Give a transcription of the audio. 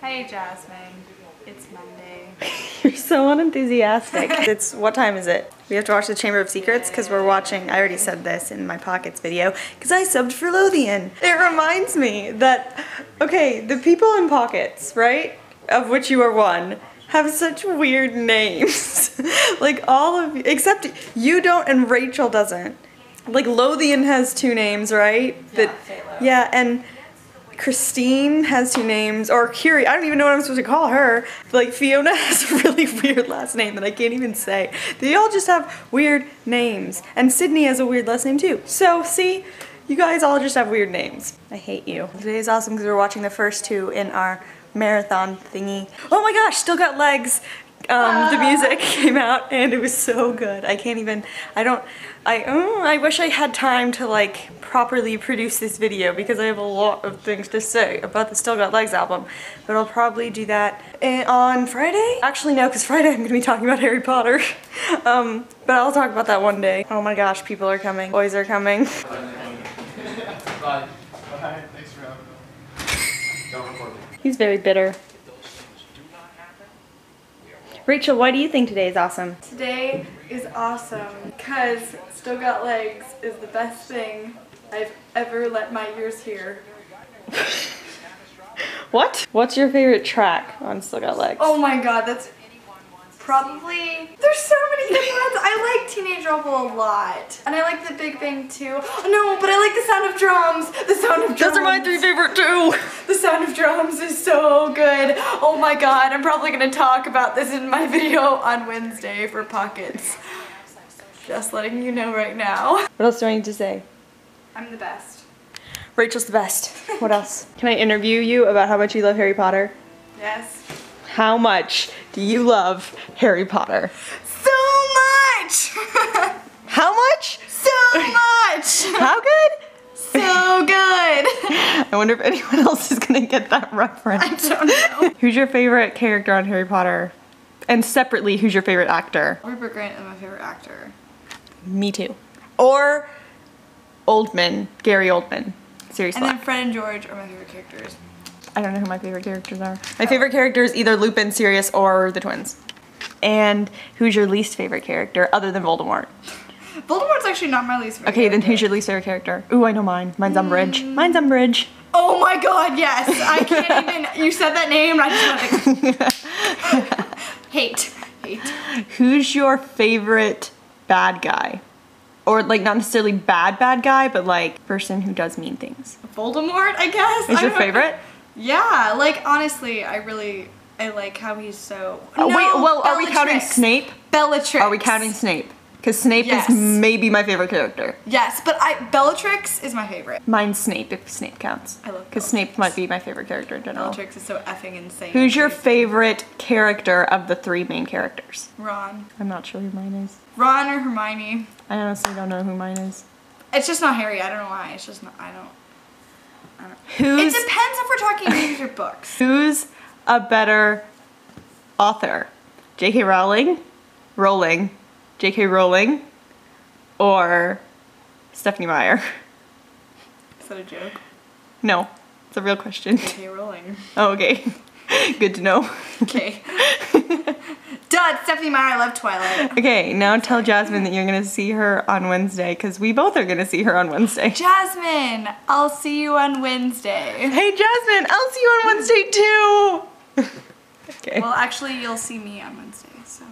Hey Jasmine, it's Monday. You're so unenthusiastic. it's what time is it? We have to watch the Chamber of Secrets because we're watching. I already said this in my pockets video because I subbed for Lothian. It reminds me that okay, the people in pockets, right, of which you are one, have such weird names. like all of you, except you don't and Rachel doesn't. Like Lothian has two names, right? Yeah, Phalo. yeah, and Christine has two names, or Curie. I don't even know what I'm supposed to call her. Like Fiona has a really weird last name that I can't even say. They all just have weird names, and Sydney has a weird last name too. So see, you guys all just have weird names. I hate you. Today's awesome because we're watching the first two in our marathon thingy. Oh my gosh, still got legs. Um, the music came out and it was so good. I can't even, I don't, I, oh, I wish I had time to like properly produce this video because I have a lot of things to say about the Still Got Legs album. But I'll probably do that eh, on Friday? Actually no, because Friday I'm going to be talking about Harry Potter. um, but I'll talk about that one day. Oh my gosh, people are coming. Boys are coming. Bye. Bye. Thanks for having me. Don't record me. He's very bitter. Rachel, why do you think today is awesome? Today is awesome because Still Got Legs is the best thing I've ever let my ears hear. What? What's your favorite track on Still Got Legs? Oh my god, that's probably there's so many good ones. I like Teenage Rebel a lot, and I like The Big Bang too. Oh, no, but I like the sound of drums. The sound of drums. Those are my three favorite too. The sound of drums is so good. Oh my god, I'm probably gonna talk about this in my video on Wednesday for Pockets. Just letting you know right now. What else do I need to say? I'm the best. Rachel's the best. What else? Can I interview you about how much you love Harry Potter? Yes. How much do you love Harry Potter? So much! How much? so much! How good? so good! I wonder if anyone else is gonna get that reference. I don't know. Who's your favorite character on Harry Potter? And separately, who's your favorite actor? Rupert Grint is my favorite actor. Me too. Or Oldman, Gary Oldman. Seriously. And then Fred and George are my favorite characters. I don't know who my favorite characters are. My oh. favorite character is either Lupin, Sirius, or the twins. And who's your least favorite character other than Voldemort? Voldemort's actually not my least favorite. Okay, then who's your least favorite character? Ooh, I know mine. Mine's Umbridge. Hmm. Mine's Umbridge. Oh my god, yes! I can't even. You said that name, and I just want to. hate, hate. Who's your favorite bad guy? Or like not necessarily bad bad guy, but like person who does mean things. Voldemort, I guess. Is I your don't- favorite? Yeah, like honestly, I really, I like how he's so. Oh, wait, No, well, are we counting Snape? Bellatrix. Are we counting Snape? Because Snape Yes. is maybe my favorite character. Yes, but I Bellatrix is my favorite. Mine's Snape if Snape counts. I love Because Snape might be my favorite character in general. Bellatrix is so effing insane. Who's your favorite character of the three main characters? Ron? I'm not sure who mine is. Ron or Hermione? I honestly don't know who mine is. It's just not Harry. I don't know why. It's just not. I don't. Who's It depends if we're talking movies or books. who's a better author? J.K. Rowling, Rowling, J.K. Rowling, or Stephenie Meyer? Is that a joke? No, it's a real question. J.K. Rowling. Oh, okay. Good to know. Okay. Duh, it's Stephenie Meyer. I love Twilight. Okay, now tell Jasmine that you're gonna see her on Wednesday because we both are gonna see her on Wednesday. Jasmine, I'll see you on Wednesday. Hey Jasmine, I'll see you on Wednesday too. okay. Well, actually, you'll see me on Wednesday, so.